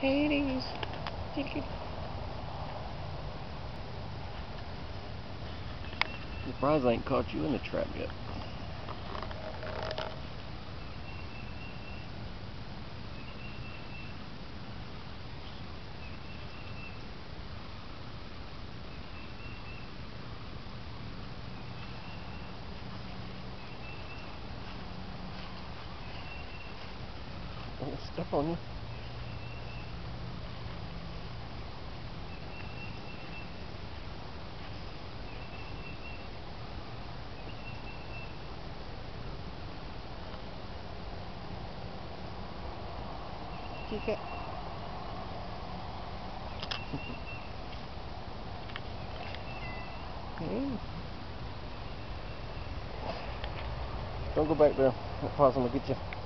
Hades. Thank you. Surprised I ain't caught you in the trap yet. Oh, step on you. Hey. Don't go back there. That possum will get you.